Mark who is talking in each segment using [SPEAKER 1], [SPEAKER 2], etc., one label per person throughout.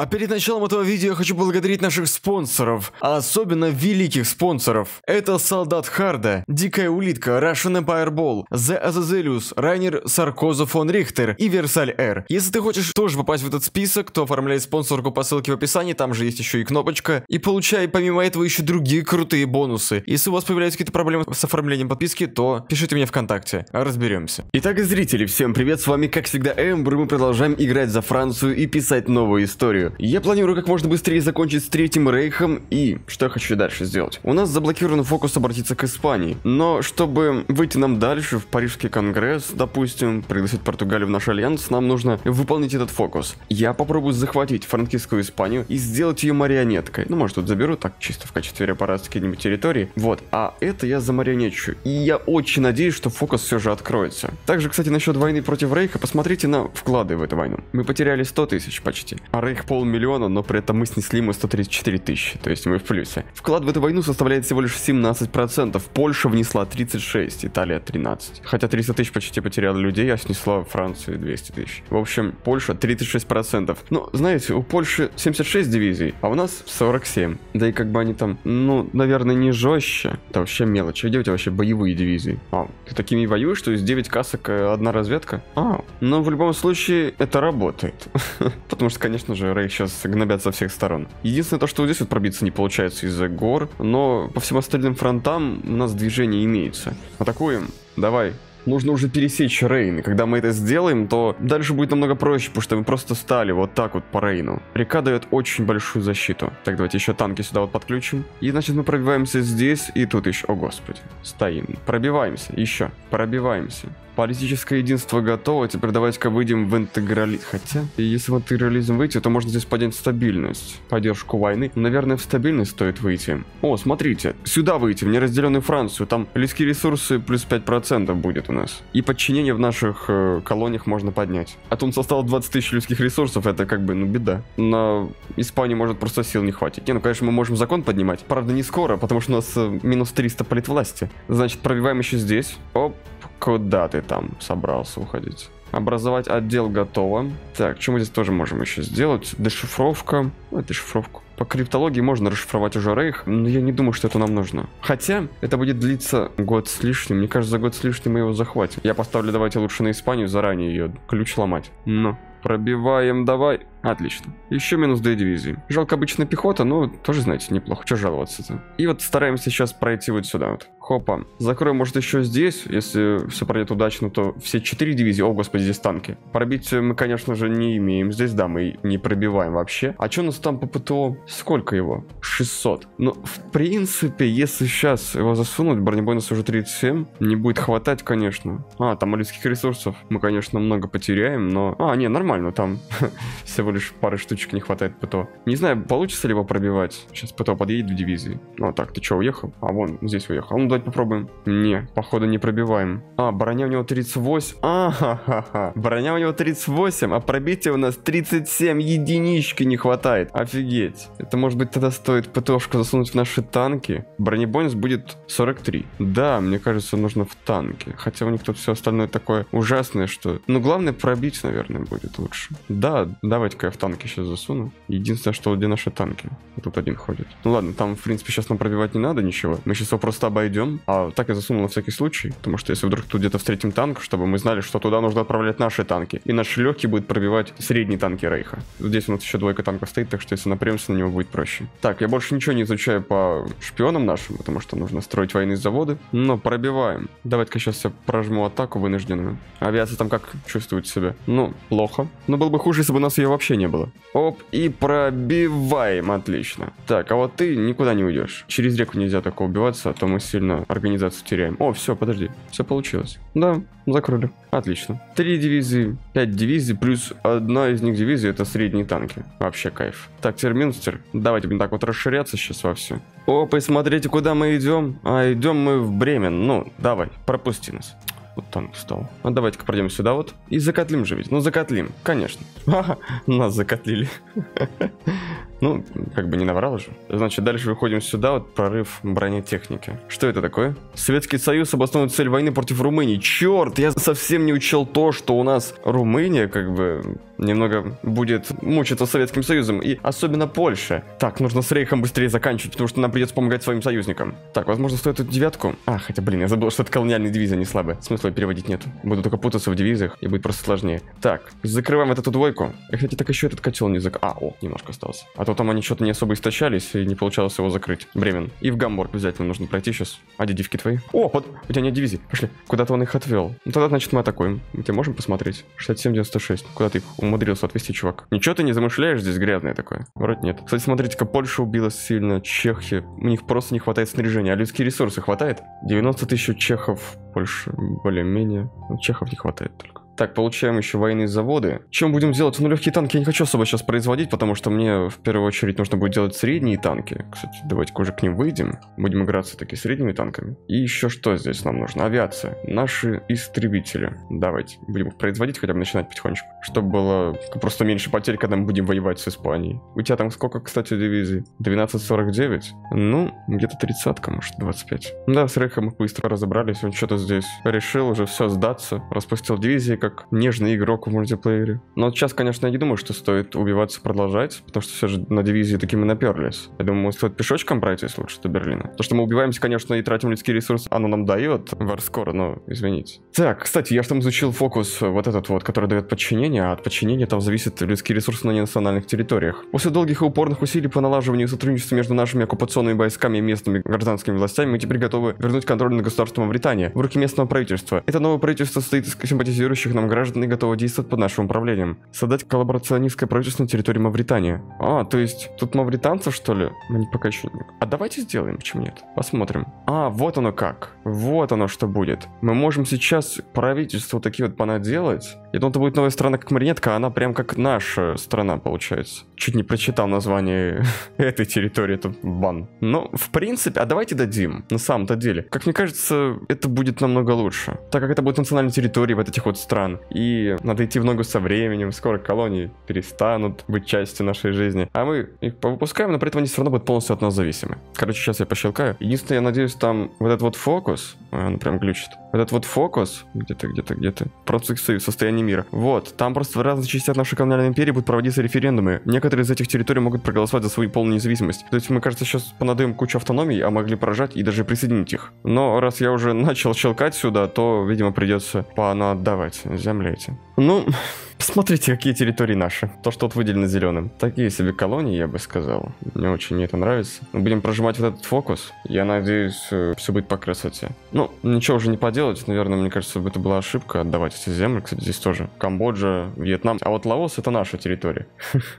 [SPEAKER 1] А перед началом этого видео я хочу поблагодарить наших спонсоров, а особенно великих спонсоров. Это Солдат Харда, Дикая Улитка, Russian Empire Ball, The Азазелиус, Райнер Саркоза фон Рихтер и Версаль Р. Если ты хочешь тоже попасть в этот список, то оформляй спонсорку по ссылке в описании, там же есть еще и кнопочка, и получай помимо этого еще другие крутые бонусы. Если у вас появляются какие-то проблемы с оформлением подписки, то пишите мне ВКонтакте, разберемся. Итак, зрители, всем привет, с вами как всегда Эмбр, мы продолжаем играть за Францию и писать новую историю. Я планирую как можно быстрее закончить с Третьим Рейхом и что я хочу дальше сделать. У нас заблокирован фокус обратиться к Испании, но чтобы выйти нам дальше в Парижский Конгресс, допустим, пригласить Португалию в наш альянс, нам нужно выполнить этот фокус. Я попробую захватить франкистскую Испанию и сделать ее марионеткой. Ну, может, тут заберу так чисто в качестве репарации какие-нибудь территории. Вот, а это я за марионетчу. И я очень надеюсь, что фокус все же откроется. Также, кстати, насчет войны против Рейха, посмотрите на вклады в эту войну. Мы потеряли 100 тысяч почти, а Рейх полмиллиона, но при этом мы снесли ему 134 тысячи, то есть мы в плюсе. Вклад в эту войну составляет всего лишь 17%, Польша внесла 36, Италия 13. Хотя 300 тысяч почти потеряла людей, а снесла Франции 200 тысяч. В общем, Польша 36%. Ну, знаете, у Польши 76 дивизий, а у нас 47. Да и как бы они там, ну, наверное, не жестче. Это вообще мелочь. Где у тебя вообще боевые дивизии? А, ты такими воюешь, что есть 9 касок, э, одна разведка? А, но в любом случае это работает. Потому что, конечно же, Рейх сейчас гнобят со всех сторон. Единственное то, что вот здесь вот пробиться не получается из-за гор, но по всем остальным фронтам у нас движение имеется. Атакуем. Давай, нужно уже пересечь Рейн. И когда мы это сделаем, то дальше будет намного проще, потому что мы просто стали вот так вот по Рейну. Река дает очень большую защиту. Так, давайте еще танки сюда вот подключим. И значит мы пробиваемся здесь и тут еще. О, господи. Стоим. Пробиваемся. Еще. Пробиваемся. Политическое единство готово, теперь давайте-ка выйдем в интегрализм. Хотя, если в интегрализм выйти, то можно здесь поднять стабильность, поддержку войны. Наверное, в стабильность стоит выйти. О, смотрите, сюда выйти, в неразделенную Францию. Там людские ресурсы плюс 5% будет у нас. И подчинение в наших э, колониях можно поднять. А тут состав 20 тысяч людских ресурсов, это как бы, ну, беда. На Испании может просто сил не хватит. Не, ну, конечно, мы можем закон поднимать. Правда, не скоро, потому что у нас э, минус 300 политвласти. Значит, пробиваем еще здесь. Оп, Куда ты там собрался уходить? Образовать отдел готово. Так, что мы здесь тоже можем еще сделать? Дешифровка. Ну, дешифровку. По криптологии можно расшифровать уже рейх, но я не думаю, что это нам нужно. Хотя, это будет длиться год с лишним. Мне кажется, за год с лишним мы его захватим. Я поставлю давайте лучше на Испанию, заранее ее ключ ломать. Ну, пробиваем давай. Отлично. Еще минус 2 дивизии. Жалко обычная пехота, но тоже, знаете, неплохо. Что жаловаться-то? И вот стараемся сейчас пройти вот сюда вот. Хопа. Закроем, может, еще здесь. Если все пройдет удачно, то все 4 дивизии. О, господи, здесь танки. Пробить мы, конечно же, не имеем. Здесь, да, мы не пробиваем вообще. А что у нас там по ПТО? Сколько его? 600. Ну, в принципе, если сейчас его засунуть, бронебойность уже 37, не будет хватать, конечно. А, там людских ресурсов мы, конечно, много потеряем, но... А, не, нормально, там всего лишь пары штучек не хватает ПТО. Не знаю, получится ли его пробивать. Сейчас ПТО подъедет в дивизии. Ну так, ты что, уехал? А, вон, здесь уехал. Ну, давайте попробуем. Не, походу не пробиваем. А, броня у него 38. А-ха-ха-ха. Броня у него 38, а пробития у нас 37. Единички не хватает. Офигеть. Это может быть тогда стоит ПТОшку засунуть в наши танки. Бронебойность будет 43. Да, мне кажется, нужно в танке. Хотя у них тут все остальное такое ужасное, что... Ну, главное пробить, наверное, будет лучше. Да, давайте я в танки сейчас засуну. Единственное, что где наши танки? Тут один ходит. Ну ладно, там, в принципе, сейчас нам пробивать не надо ничего. Мы сейчас его просто обойдем. А так я засунул на всякий случай. Потому что если вдруг тут где-то встретим танк, чтобы мы знали, что туда нужно отправлять наши танки. И наши легкие будет пробивать средние танки Рейха. Здесь у нас еще двойка танков стоит, так что если напрямся на него будет проще. Так, я больше ничего не изучаю по шпионам нашим, потому что нужно строить военные заводы. Но пробиваем. Давайте-ка сейчас я прожму атаку вынужденную. Авиация там как чувствует себя? Ну, плохо. Но было бы хуже, если бы у нас ее вообще не было. Оп, и пробиваем, отлично. Так, а вот ты никуда не уйдешь. Через реку нельзя так убиваться, а то мы сильно организацию теряем. О, все, подожди, все получилось. Да, закрыли. Отлично. Три дивизии, пять дивизий, плюс одна из них дивизия это средние танки. Вообще кайф. Так, Терминстер, давайте будем так вот расширяться сейчас во все. Опа, и смотрите, куда мы идем. А, идем мы в Бремен. Ну, давай, пропусти нас. Вот танк встал. А давайте-ка пройдем сюда вот. И закотлим же ведь. Ну, закотлим, конечно. Ха-ха, нас закотлили. Ну, как бы не наврал же. Значит, дальше выходим сюда, вот прорыв бронетехники. Что это такое? Советский Союз обоснует цель войны против Румынии. Черт, я совсем не учел то, что у нас Румыния, как бы, немного будет мучиться Советским Союзом, и особенно Польша. Так, нужно с Рейхом быстрее заканчивать, потому что нам придется помогать своим союзникам. Так, возможно, стоит эту девятку? А, хотя, блин, я забыл, что это колониальные дивизии, не слабые. Смысла переводить нет. Буду только путаться в дивизиях, и будет просто сложнее. Так, закрываем эту двойку. И, кстати, так еще этот котел не зак... А, о, немножко остался. А то там они что-то не особо истощались, и не получалось его закрыть. Бремен. И в Гамбург обязательно нужно пройти сейчас. А где дивки твои? О, под... у тебя нет дивизий. Пошли. Куда-то он их отвел. Ну, тогда, значит, мы атакуем. Мы тебя можем посмотреть? 67-96. Куда ты их умудрился отвести, чувак? Ничего ты не замышляешь здесь грязное такое? Вроде нет. Кстати, смотрите-ка, Польша убила сильно, Чехия. У них просто не хватает снаряжения. А людские ресурсы хватает? 90 тысяч чехов. Польша более-менее. Чехов не хватает только. Так, получаем еще военные заводы. Чем будем делать? Ну, легкие танки я не хочу особо сейчас производить, потому что мне в первую очередь нужно будет делать средние танки. Кстати, давайте-ка уже к ним выйдем. Будем играться таки средними танками. И еще что здесь нам нужно? Авиация. Наши истребители. Давайте, будем их производить, хотя бы начинать потихонечку. Чтобы было просто меньше потерь, когда мы будем воевать с Испанией. У тебя там сколько, кстати, дивизий? 1249? Ну, где-то 30 может, 25. Да, с Рейхом мы быстро разобрались. Он что-то здесь решил уже все сдаться. Распустил дивизии, как как нежный игрок в мультиплеере. Но вот сейчас, конечно, я не думаю, что стоит убиваться продолжать, потому что все же на дивизии такими наперлись. Я думаю, стоит пешочком пройтись лучше до Берлина. То, что мы убиваемся, конечно, и тратим людские ресурсы, оно нам дает варскоро, но извините. Так, кстати, я же там изучил фокус вот этот вот, который дает подчинение, а от подчинения там зависят людские ресурсы на ненациональных территориях. После долгих и упорных усилий по налаживанию сотрудничества между нашими оккупационными войсками и местными гражданскими властями, мы теперь готовы вернуть контроль над государством Мавритания в руки местного правительства. Это новое правительство состоит из симпатизирующих нам граждан и готовы действовать под нашим управлением. Создать коллаборационистское правительство на территории Мавритании. А, то есть тут мавританцев, что ли? Они пока еще не... А давайте сделаем, почему нет? Посмотрим. А, вот оно как. Вот оно что будет. Мы можем сейчас правительство такие вот понаделать. Я думал, это будет новая страна как маринетка, а она прям как наша страна получается. Чуть не прочитал название этой территории, это бан. Но, в принципе, а давайте дадим, на самом-то деле. Как мне кажется, это будет намного лучше. Так как это будет национальной территории вот этих вот стран. И надо идти в ногу со временем, скоро колонии перестанут быть частью нашей жизни. А мы их выпускаем, но при этом они все равно будут полностью от нас зависимы. Короче, сейчас я пощелкаю. Единственное, я надеюсь, там вот этот вот фокус, он прям глючит. Вот этот вот фокус, где-то, где-то, где-то, просто союз, состояние мира. Вот, там просто в разных частях нашей колониальной империи будут проводиться референдумы. Некоторые из этих территорий могут проголосовать за свою полную независимость. То есть мы, кажется, сейчас понадаем кучу автономий, а могли поражать и даже присоединить их. Но раз я уже начал щелкать сюда, то, видимо, придется понаотдавать земли эти. Ну, посмотрите, какие территории наши. То, что тут выделено зеленым. Такие себе колонии, я бы сказал. Мне очень это нравится. Мы будем прожимать вот этот фокус. Я надеюсь, э, все будет по красоте. Ну, ничего уже не поделать. Наверное, мне кажется, это была ошибка отдавать эти земли. Кстати, здесь тоже. Камбоджа, Вьетнам. А вот Лаос это наша территория.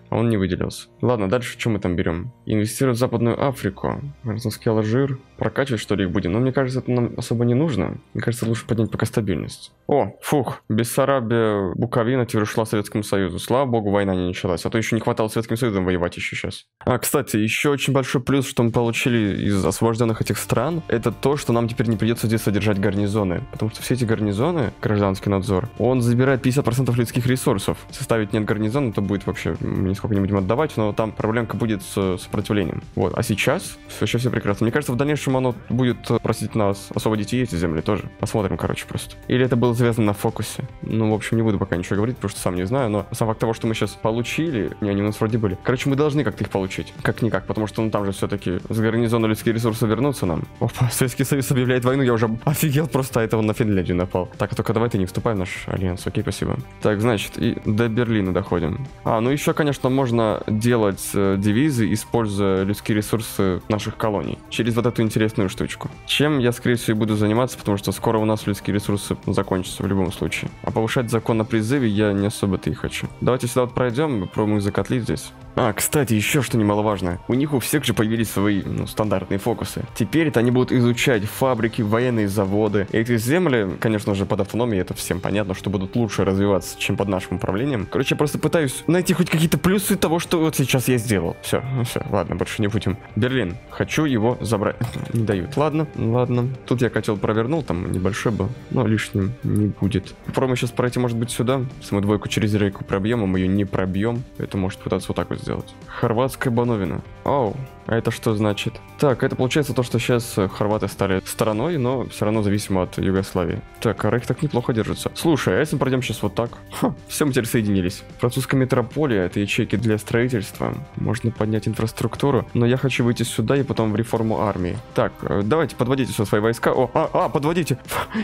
[SPEAKER 1] А он не выделился. Ладно, дальше что мы там берем? Инвестировать в Западную Африку. Гражданский Алжир. Прокачивать что ли их будем? Но мне кажется, это нам особо не нужно. Мне кажется, лучше поднять пока стабильность. О, фух. Бессарабия, Буковина теперь ушла Советскому Союзу. Слава богу, война не началась. А то еще не хватало Советским Союзом воевать еще сейчас. А, кстати, еще очень большой плюс, что мы получили из освобожденных этих стран, это то, что нам теперь не придется здесь содержать гарнизоны. Потому что все эти гарнизоны, гражданский надзор, он забирает 50% людских ресурсов. Составить нет гарнизона, то будет вообще, мы нисколько не будем отдавать, но там проблемка будет с сопротивлением. Вот. А сейчас все, еще все прекрасно. Мне кажется, в дальнейшем оно будет просить нас освободить и эти земли тоже. Посмотрим, короче, просто. Или это было завязано на фокусе. Ну, в общем, не буду пока ничего говорить, потому что сам не знаю, но сам факт того, что мы сейчас получили, не, они у нас вроде были. Короче, мы должны как-то их получить. Как-никак, потому что ну там же все-таки с гарнизона людские ресурсы вернутся нам. Опа, Советский Союз объявляет войну, я уже офигел просто, а этого на Финляндию напал. Так, только давай ты не вступай в наш альянс, окей, спасибо. Так, значит, и до Берлина доходим. А, ну еще, конечно, можно делать э, дивизы, используя людские ресурсы наших колоний. Через вот эту интересную штучку. Чем я, скорее всего, и буду заниматься, потому что скоро у нас людские ресурсы закончатся в любом случае. А повышать закон на призыве я не особо-то и хочу. Давайте сюда вот пройдем, попробуем их закотлить здесь. А, кстати, еще что немаловажно. У них у всех же появились свои ну, стандартные фокусы. Теперь это они будут изучать фабрики, военные заводы. Эти земли, конечно же, под автономией, это всем понятно, что будут лучше развиваться, чем под нашим управлением. Короче, я просто пытаюсь найти хоть какие-то плюсы того, что вот сейчас я сделал. Все, ну все, ладно, больше не будем. Берлин. Хочу его забрать. не дают. Ладно, ладно. Тут я котел провернул, там небольшой был, но лишним не будет. Попробуем сейчас пройти, может быть, сюда. Если мы двойку через рейку пробьем, а мы ее не пробьем, это может пытаться вот так вот сделать. Хорватская Бановина. Оу, а это что значит? Так, это получается то, что сейчас хорваты стали стороной, но все равно зависимо от Югославии. Так, а Рейх так неплохо держится. Слушай, а если мы пройдем сейчас вот так? Ха, все, мы теперь соединились. Французская метрополия, это ячейки для строительства. Можно поднять инфраструктуру, но я хочу выйти сюда и потом в реформу армии. Так, э, давайте, подводите сюда свои войска. О, а, а, подводите.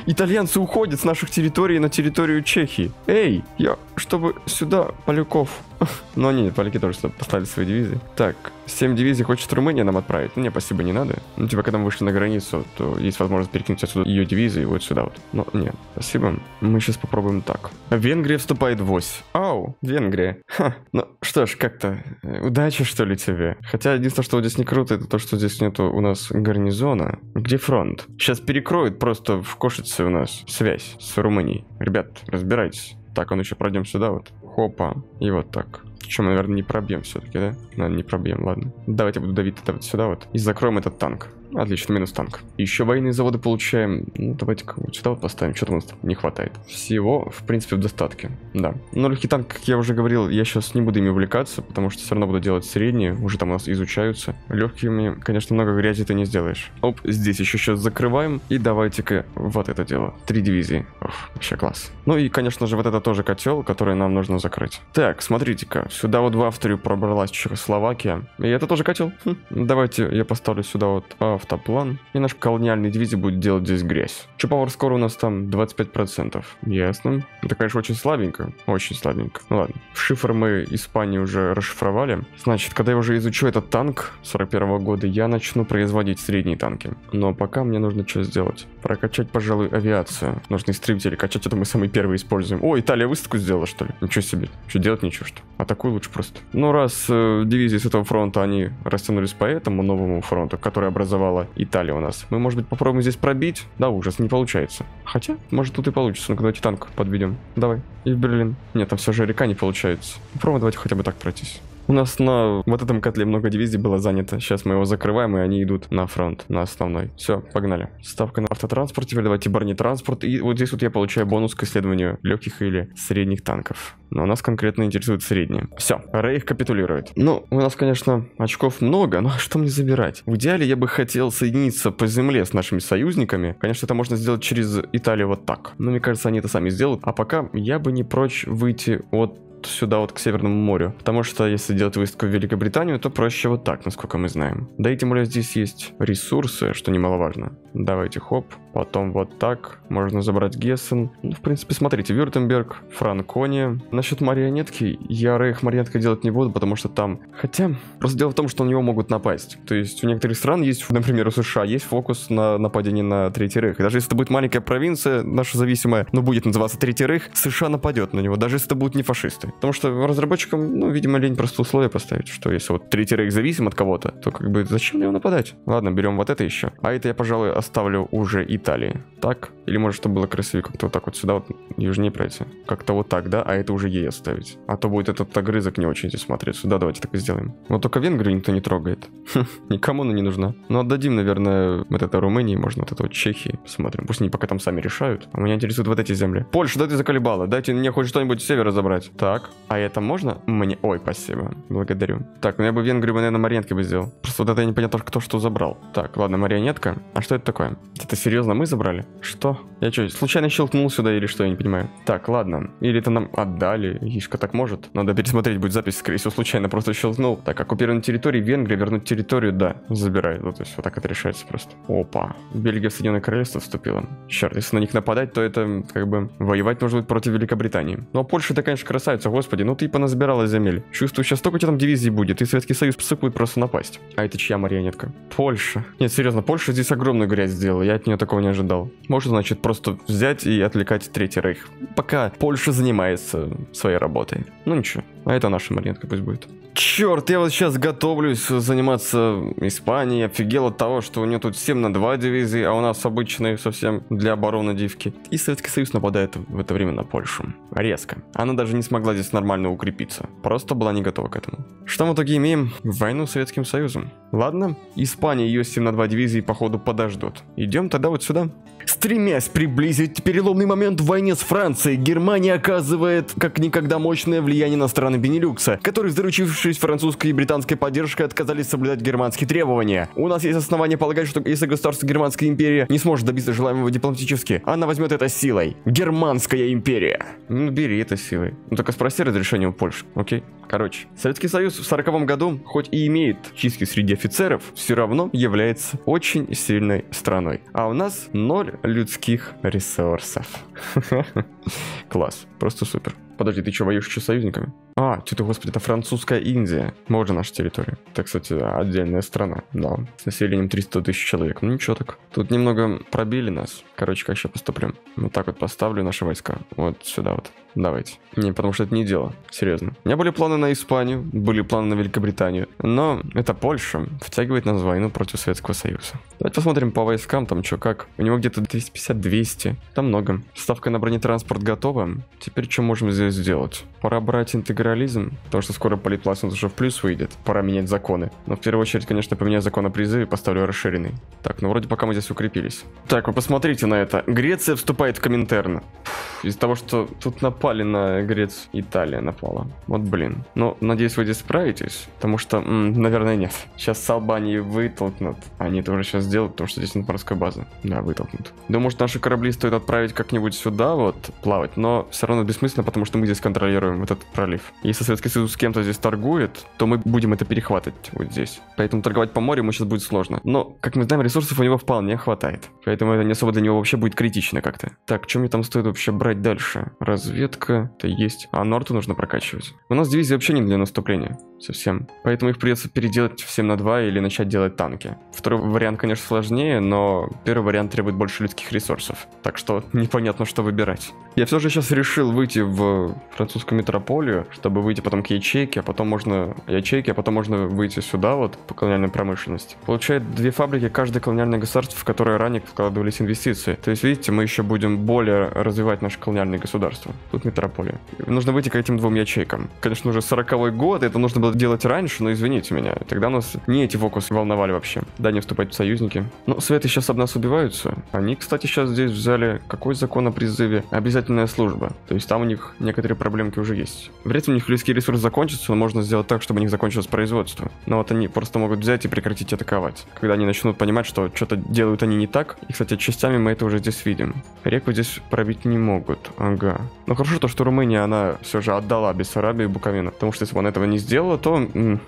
[SPEAKER 1] Итальянцы уходят с наших территорий на территорию Чехии. Эй, я, чтобы сюда поляков. Но они, поляки тоже поставили свои дивизии. Так, 7 дивизий хочет Румыния нам отправить. Ну, не, спасибо, не надо. Ну, типа, когда мы вышли на границу, то есть возможность перекинуть отсюда ее дивизии вот сюда вот. Но нет, спасибо. Мы сейчас попробуем так. Венгрия вступает в ось. Ау, Венгрия. Ха, ну что ж, как-то э, удачи, что ли, тебе. Хотя единственное, что вот здесь не круто, это то, что здесь нету у нас гарнизона. Где фронт? Сейчас перекроют просто в Кошице у нас связь с Румынией. Ребят, разбирайтесь. Так, он еще пройдем сюда вот. Хопа. И вот так. Чем мы, наверное, не пробьем все-таки, да? Наверное, не пробьем, ладно. Давайте я буду давить это вот сюда вот. И закроем этот танк. Отлично, минус танк. Еще военные заводы получаем. Ну, давайте-ка вот сюда вот поставим. Что-то у нас не хватает. Всего, в принципе, в достатке. Да. Но легкий танк, как я уже говорил, я сейчас не буду ими увлекаться, потому что все равно буду делать средние. Уже там у нас изучаются. Легкими, конечно, много грязи ты не сделаешь. Оп, здесь еще сейчас закрываем. И давайте-ка вот это дело. Три дивизии. Оф, вообще класс. Ну и, конечно же, вот это тоже котел, который нам нужно закрыть. Так, смотрите-ка. Сюда вот в Австрию пробралась Чехословакия. И это тоже котел. Хм. Давайте я поставлю сюда вот автоплан. И наш колониальный дивизия будет делать здесь грязь. Чупавр скоро у нас там 25%. Ясно. Это, конечно, очень слабенько. Очень слабенько. Ну ладно. Шифр мы Испании уже расшифровали. Значит, когда я уже изучу этот танк 41 -го года, я начну производить средние танки. Но пока мне нужно что сделать? Прокачать, пожалуй, авиацию. Нужны истребители. Качать это мы самые первые используем. О, Италия выставку сделала, что ли? Ничего себе. Что делать ничего, что? Атакуй лучше просто. Ну, раз э, дивизии с этого фронта, они растянулись по этому новому фронту, который образовала Италия у нас. Мы, может быть, попробуем здесь пробить? Да, ужас, не получается. Хотя, может, тут и получится. Ну-ка, давайте танк подведем. Давай. И в Берлин. Нет, там все же река не получается. Попробуем давайте хотя бы так пройтись. У нас на вот этом котле много дивизий было занято. Сейчас мы его закрываем, и они идут на фронт, на основной. Все, погнали. Ставка на автотранспорт, теперь давайте бронетранспорт. И вот здесь вот я получаю бонус к исследованию легких или средних танков. Но нас конкретно интересует средние. Все, Рейх капитулирует. Ну, у нас, конечно, очков много, но что мне забирать? В идеале я бы хотел соединиться по земле с нашими союзниками. Конечно, это можно сделать через Италию вот так. Но мне кажется, они это сами сделают. А пока я бы не прочь выйти от сюда вот к Северному морю. Потому что если делать выездку в Великобританию, то проще вот так, насколько мы знаем. Да и тем более здесь есть ресурсы, что немаловажно. Давайте хоп, потом вот так. Можно забрать Гессен. Ну, в принципе, смотрите, Вюртемберг, Франкония. Насчет марионетки, я Рейх марионеткой делать не буду, потому что там... Хотя, просто дело в том, что на него могут напасть. То есть у некоторых стран есть, например, у США есть фокус на нападение на Третий Рейх. И даже если это будет маленькая провинция, наша зависимая, но будет называться Третий Рейх, США нападет на него, даже если это будут не фашисты. Потому что разработчикам, ну, видимо, лень просто условия поставить, что если вот Третий Рейх зависим от кого-то, то как бы зачем на него нападать? Ладно, берем вот это еще. А это я, пожалуй, оставлю уже Италии. Так? Или может, чтобы было красивее, как-то вот так вот сюда вот южнее пройти. Как-то вот так, да? А это уже ей оставить. А то будет этот огрызок не очень здесь смотреться. Да, давайте так и сделаем. Вот только Венгрию никто не трогает. Хм, никому она не нужна. Ну, отдадим, наверное, вот это Румынии, можно вот это вот Чехии. Посмотрим. Пусть они пока там сами решают. А меня интересуют вот эти земли. Польша, да ты заколебала. Дайте мне хоть что-нибудь с севера забрать. Так. А это можно? Мне... Ой, спасибо. Благодарю. Так, ну я бы Венгрию, наверное, марионетки бы сделал. Просто вот это я не понятно, кто что забрал. Так, ладно, марионетка. А что это такое? Это серьезно мы забрали? Что? Я что, случайно щелкнул сюда или что, я не понимаю. Так, ладно. Или это нам отдали. Ишка так может. Надо пересмотреть будет запись, скорее всего, случайно просто щелкнул. Так, оккупированная территория Венгрия, вернуть территорию, да, забирает. Ну, то есть вот так это решается просто. Опа. Бельгия в Соединенное Королевство вступила. Черт, если на них нападать, то это как бы воевать нужно будет против Великобритании. Ну, а Польша, это, конечно, красавица, господи. Ну, ты поназбирала земель. Чувствую, сейчас столько тебя там дивизий будет, и Советский Союз псыкует просто напасть. А это чья марионетка? Польша. Нет, серьезно, Польша здесь огромную грязь сделала. Я от нее такого не ожидал. Может, значит, просто взять и отвлекать Третий Рейх. Пока Польша занимается своей работой. Ну ничего, а это наша марионетка пусть будет. Черт, я вот сейчас готовлюсь заниматься Испанией. Офигел от того, что у нее тут 7 на 2 дивизии, а у нас обычные совсем для обороны дивки. И Советский Союз нападает в это время на Польшу. Резко. Она даже не смогла здесь нормально укрепиться. Просто была не готова к этому. Что в итоге имеем? Войну с Советским Союзом. Ладно, Испания ее 7 на 2 дивизии походу подождут. Идем тогда вот сюда. Стремясь приблизить переломный момент в войне с Францией, Германия оказывает как никогда мощное влияние на страны Бенилюкса, которые, заручившись заручившись французской и британской поддержкой, отказались соблюдать германские требования. У нас есть основания полагать, что если государство Германской империи не сможет добиться желаемого дипломатически, она возьмет это силой. Германская империя. Ну, бери это силой. Ну, только спроси разрешение у Польши, окей? Короче, Советский Союз в 40 году, хоть и имеет чистки среди офицеров, все равно является очень сильной страной. А у нас ноль людских ресурсов. Класс, просто супер. Подожди, ты что, воюешь еще с союзниками? А, что-то, господи, это французская Индия. Можно наша территория. Это, кстати, отдельная страна, да. С населением 300 тысяч человек. Ну ничего так. Тут немного пробили нас. Короче, как сейчас поступлим? Вот так вот поставлю наши войска. Вот сюда вот. Давайте. Не, потому что это не дело. Серьезно. У меня были планы на Испанию, были планы на Великобританию. Но это Польша втягивает нас в войну против Советского Союза. Давайте посмотрим по войскам, там что как. У него где-то 250-200. Там много. Ставка на бронетранспорт готова. Теперь что можем здесь сделать? Пора брать интегрализм, потому что скоро политпласт уже в плюс выйдет. Пора менять законы. Но в первую очередь, конечно, поменяю закон о призыве и поставлю расширенный. Так, ну вроде пока мы здесь укрепились. Так, вы посмотрите на это. Греция вступает в Коминтерн. Из-за того, что тут напали на Грецию, Италия напала. Вот блин. Ну, надеюсь, вы здесь справитесь, потому что, м, наверное, нет. Сейчас с Албании вытолкнут. Они это уже сейчас сделают, потому что здесь морская база. Да, вытолкнут. Думаю, может, наши корабли стоит отправить как-нибудь сюда вот плавать, но все равно бессмысленно, потому что мы здесь контролируем этот пролив. Если Советский Союз с кем-то здесь торгует, то мы будем это перехватывать вот здесь. Поэтому торговать по морю ему сейчас будет сложно. Но, как мы знаем, ресурсов у него вполне хватает. Поэтому это не особо для него вообще будет критично как-то. Так, что мне там стоит вообще брать дальше? Разведка, это есть. А Норту нужно прокачивать. У нас дивизия вообще не для наступления. Совсем. Поэтому их придется переделать всем на 2 или начать делать танки. Второй вариант, конечно, сложнее, но первый вариант требует больше людских ресурсов. Так что непонятно, что выбирать. Я все же сейчас решил выйти в французскую метрополию, чтобы выйти потом к ячейке, а потом можно... Ячейки, а потом можно выйти сюда вот по колониальной промышленности. Получает две фабрики каждое колониальное государство, в которое ранее вкладывались инвестиции. То есть, видите, мы еще будем более развивать наше колониальное государство. Тут метрополия. Нужно выйти к этим двум ячейкам. Конечно, уже 40 год, это нужно было делать раньше, но извините меня. Тогда нас не эти фокусы волновали вообще. Да, не вступать в союзники. Но Светы сейчас об нас убиваются. Они, кстати, сейчас здесь взяли какой закон о призыве? Обязательная служба. То есть там у них некоторые проблемки уже есть. Вряд ли у них людские ресурсы закончатся, но можно сделать так, чтобы у них закончилось производство. Но вот они просто могут взять и прекратить атаковать. Когда они начнут понимать, что что-то делают они не так. И, кстати, частями мы это уже здесь видим. Реку здесь пробить не могут. Ага. Но хорошо то, что Румыния, она все же отдала Бессарабию и Буковину. Потому что если бы он этого не сделала, то,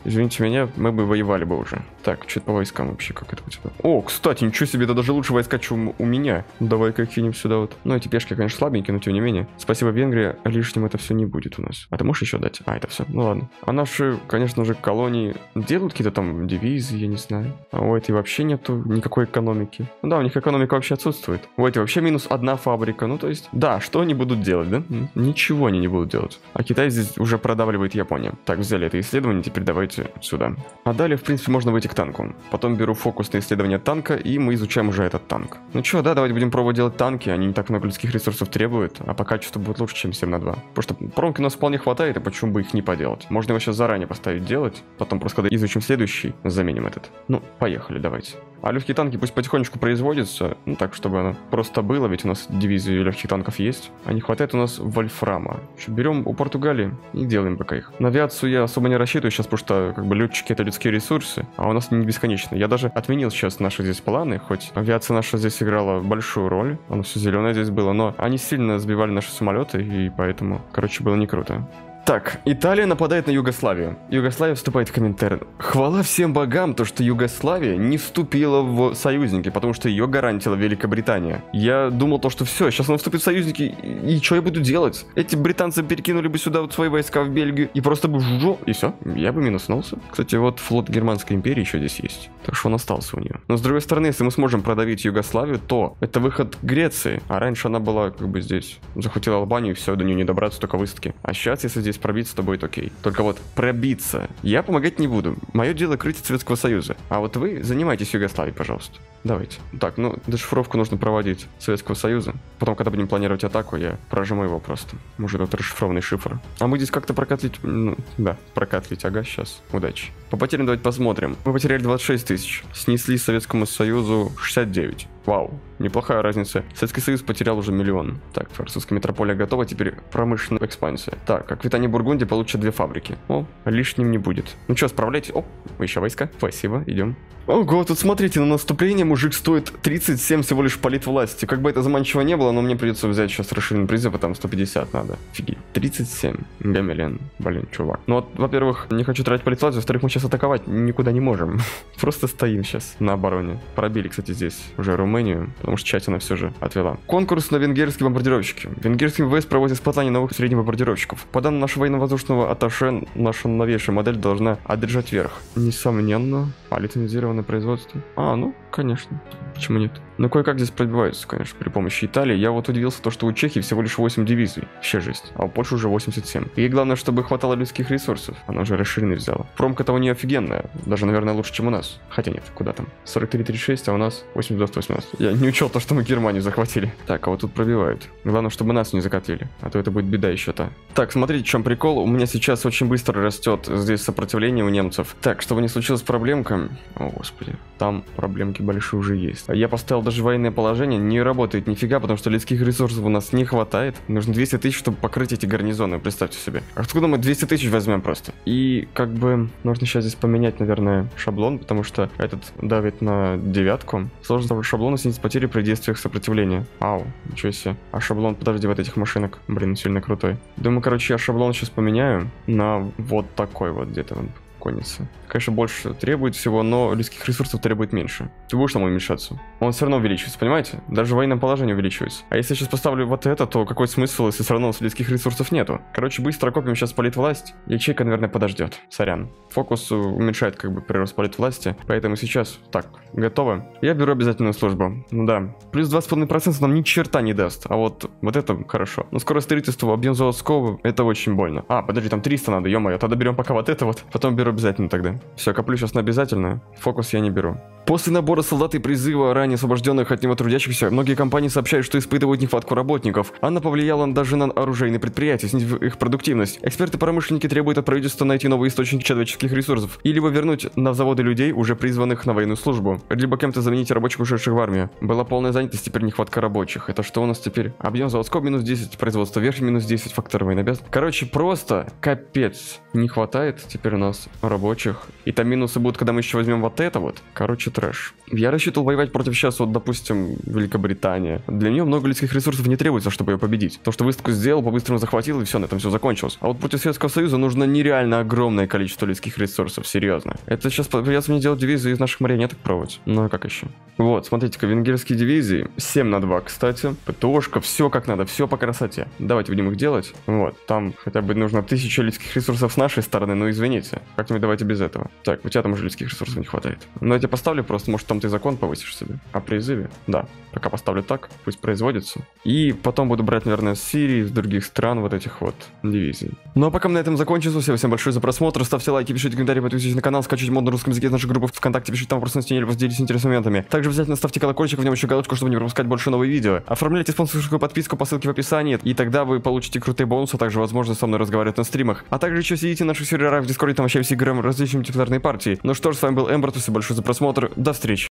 [SPEAKER 1] извините меня, мы бы воевали бы уже. Так, что по войскам вообще, как это у тебя? О, кстати, ничего себе, это даже лучше войска, чем у меня. Давай-ка кинем сюда вот. Ну, эти пешки, конечно, слабенькие, но тем не менее. Спасибо, Венгрия, лишним это все не будет у нас. А ты можешь еще дать? А, это все. Ну ладно. А наши, конечно же, колонии делают какие-то там дивизии, я не знаю. А у этой вообще нету никакой экономики. Ну да, у них экономика вообще отсутствует. У этой вообще минус одна фабрика. Ну, то есть, да, что они будут делать, да? Ничего они не будут делать. А Китай здесь уже продавливает Япония. Так, взяли это исследование, теперь давайте сюда. А далее, в принципе, можно выйти к танку. Потом беру фокус на исследование танка, и мы изучаем уже этот танк. Ну чё, да, давайте будем пробовать делать танки, они не так много людских ресурсов требуют, а по качеству будет лучше, чем 7 на 2. Потому что промки у нас вполне хватает, и почему бы их не поделать? Можно его сейчас заранее поставить делать, потом просто когда изучим следующий, заменим этот. Ну, поехали, давайте. А легкие танки пусть потихонечку производятся, ну так, чтобы оно просто было, ведь у нас дивизии легких танков есть. А не хватает у нас вольфрама. Что, берем у Португалии и делаем пока их. На авиацию я особо не рассчитываю сейчас, потому что как бы летчики это людские ресурсы, а у нас не бесконечно. Я даже отменил сейчас наши здесь планы, хоть авиация наша здесь играла большую роль, оно все зеленое здесь было, но они сильно сбивали наши самолеты, и поэтому, короче, было не круто. Так, Италия нападает на Югославию. Югославия вступает в Коминтерн. Хвала всем богам, то что Югославия не вступила в союзники, потому что ее гарантила Великобритания. Я думал то, что все, сейчас она вступит в союзники, и, и что я буду делать? Эти британцы перекинули бы сюда вот свои войска в Бельгию, и просто бы жужу, и все, я бы минуснулся. Кстати, вот флот Германской империи еще здесь есть, так что он остался у нее. Но с другой стороны, если мы сможем продавить Югославию, то это выход Греции, а раньше она была как бы здесь, захватила Албанию, и все, до нее не добраться, только высадки. А сейчас, если здесь пробиться, то будет окей. Только вот пробиться я помогать не буду. Мое дело крыть Советского Союза. А вот вы занимайтесь Югославией, пожалуйста. Давайте. Так, ну, дешифровку нужно проводить Советского Союза. Потом, когда будем планировать атаку, я прожму его просто. Может, это расшифрованный шифр. А мы здесь как-то прокатлить... Ну, да, прокатлить. Ага, сейчас. Удачи. По потерям давайте посмотрим. Мы потеряли 26 тысяч. Снесли Советскому Союзу 69. Вау, неплохая разница. Советский Союз потерял уже миллион. Так, французская метрополия готова, теперь промышленная экспансия. Так, Аквитания Бургундия получит две фабрики. О, лишним не будет. Ну что, справляйтесь? О, еще войска. Спасибо, идем. Ого, тут смотрите, на наступление мужик стоит 37 всего лишь полит власти. Как бы это заманчиво не было, но мне придется взять сейчас расширенный призыв, а там 150 надо. Офигеть. 37. Гамелен. Блин, чувак. Ну во-первых, не хочу тратить полит во-вторых, мы сейчас атаковать никуда не можем. Просто стоим сейчас на обороне. Пробили, кстати, здесь уже Румынию, потому что Чатина все же отвела. Конкурс на венгерские бомбардировщики. Венгерский ВВС проводит испытания новых средних бомбардировщиков. По данным нашего военно-воздушного атташе, наша новейшая модель должна одержать верх. Несомненно, а лицензированное производство? А, ну, конечно. Почему нет? Но кое-как здесь пробиваются, конечно, при помощи Италии. Я вот удивился, то, что у Чехии всего лишь 8 дивизий. Вообще жесть. А у Польши уже 87. И главное, чтобы хватало людских ресурсов. Она уже расширенный взяла. Промка-то у нее офигенная. Даже, наверное, лучше, чем у нас. Хотя нет, куда там? 43-36, а у нас 82-18. Я не учел то, что мы Германию захватили. Так, а вот тут пробивают. Главное, чтобы нас не закатили. А то это будет беда еще-то. Так, смотрите, в чем прикол. У меня сейчас очень быстро растет здесь сопротивление у немцев. Так, чтобы не случилось проблемка... О, господи. Там проблемки большие уже есть. Я поставил даже военное положение. Не работает нифига, потому что людских ресурсов у нас не хватает. Нужно 200 тысяч, чтобы покрыть эти гарнизоны, представьте себе. Откуда мы 200 тысяч возьмем просто? И как бы нужно сейчас здесь поменять, наверное, шаблон, потому что этот давит на девятку. Сложно шаблона снизить потери при действиях сопротивления. Ау, ничего себе. А шаблон, подожди, вот этих машинок. Блин, сильно крутой. Думаю, короче, я шаблон сейчас поменяю на вот такой вот где-то конницы. Конечно, больше требует всего, но людских ресурсов требует меньше. Ты будешь там уменьшаться? Он все равно увеличивается, понимаете? Даже военное положение увеличивается. А если я сейчас поставлю вот это, то какой смысл, если все равно людских ресурсов нету? Короче, быстро копим сейчас власть. Ячейка, наверное, подождет. Сорян. Фокус уменьшает как бы прирост власти, поэтому сейчас... Так, готово. Я беру обязательную службу. Ну да. Плюс 2,5% нам ни черта не даст. А вот, вот это хорошо. Но скоро строительство, объем заводского, это очень больно. А, подожди, там 300 надо, ё-моё. Тогда берем пока вот это вот. Потом беру обязательно тогда. Все, коплю сейчас на обязательное. Фокус я не беру. После набора солдат и призыва ранее освобожденных от него трудящихся, многие компании сообщают, что испытывают нехватку работников. Она повлияла даже на оружейные предприятия, снизив их продуктивность. Эксперты-промышленники требуют от правительства найти новые источники человеческих ресурсов, и либо вернуть на заводы людей, уже призванных на военную службу, либо кем-то заменить рабочих, ушедших в армию. Была полная занятость, теперь нехватка рабочих. Это что у нас теперь? Объем заводского минус 10, производство верх минус 10, фактор военнообязан. Короче, просто капец. Не хватает теперь у нас рабочих. И там минусы будут, когда мы еще возьмем вот это вот. Короче, трэш. Я рассчитывал воевать против сейчас, вот, допустим, Великобритания. Для нее много людских ресурсов не требуется, чтобы ее победить. То, что выставку сделал, по-быстрому захватил, и все, на этом все закончилось. А вот против Советского Союза нужно нереально огромное количество людских ресурсов, серьезно. Это сейчас придется мне делать дивизии из наших марионеток пробовать. Ну а как еще? Вот, смотрите-ка, венгерские дивизии. 7 на 2, кстати. ПТОшка, все как надо, все по красоте. Давайте будем их делать. Вот, там хотя бы нужно тысяча людских ресурсов с нашей стороны, но извините. Как-нибудь давайте без этого. Так, у тебя там уже людских ресурсов не хватает. Но я тебе поставлю просто, может там ты закон повысишь себе. О призыве? Да. Пока поставлю так, пусть производится. И потом буду брать, наверное, с Сирии, с других стран вот этих вот дивизий. Ну а пока мы на этом закончим. Всем, всем большое за просмотр. Ставьте лайки, пишите комментарии, подписывайтесь на канал, скачивайте мод на русском языке из нашей группы ВКонтакте, пишите там вопросы на стене или делитесь интересными моментами. Также обязательно ставьте колокольчик, в нем еще галочку, чтобы не пропускать больше новые видео. Оформляйте спонсорскую подписку по ссылке в описании, и тогда вы получите крутые бонусы, а также возможность со мной разговаривать на стримах. А также еще сидите в наших серверах в Дискорде, там общаемся, играем различные титулярные партии. Ну что ж, с вами был Эмберт, спасибо большое за просмотр, до встречи.